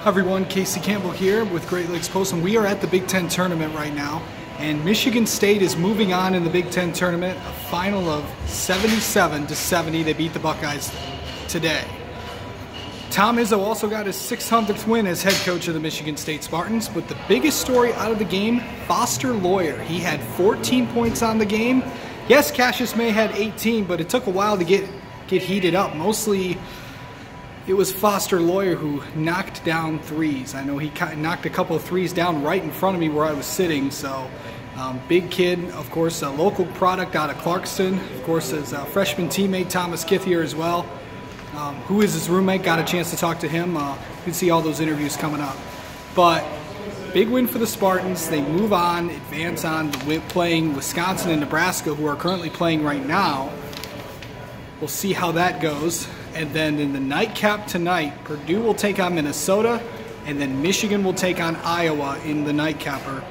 Hi everyone, Casey Campbell here with Great Lakes Post, and we are at the Big Ten tournament right now. And Michigan State is moving on in the Big Ten tournament, a final of 77 to 70. They beat the Buckeyes today. Tom Izzo also got his 600th win as head coach of the Michigan State Spartans, but the biggest story out of the game, Foster Loyer. He had 14 points on the game. Yes, Cassius May had 18, but it took a while to get get heated up. Mostly it was Foster Loyer who knocked down threes. I know he knocked a couple of threes down right in front of me where I was sitting. So, um, big kid, of course, a local product out of Clarkston. Of course, his uh, freshman teammate Thomas Kithier as well, um, who is his roommate. Got a chance to talk to him. Uh, you can see all those interviews coming up. But big win for the Spartans. They move on, advance on, playing Wisconsin and Nebraska, who are currently playing right now. We'll see how that goes. And then in the nightcap tonight, Purdue will take on Minnesota, and then Michigan will take on Iowa in the nightcapper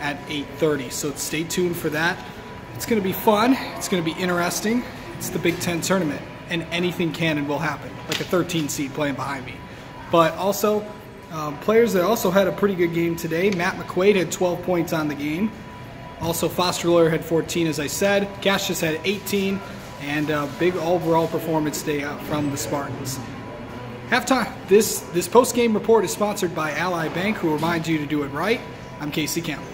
at 8:30. So stay tuned for that. It's going to be fun. It's going to be interesting. It's the Big Ten tournament, and anything can and will happen, like a 13 seed playing behind me. But also, um, players that also had a pretty good game today. Matt McQuaid had 12 points on the game. Also, Foster Loyer had 14, as I said. Cassius had 18 and a big overall performance day out from the Spartans. Halftime. This this post game report is sponsored by Ally Bank, who reminds you to do it right. I'm Casey Campbell.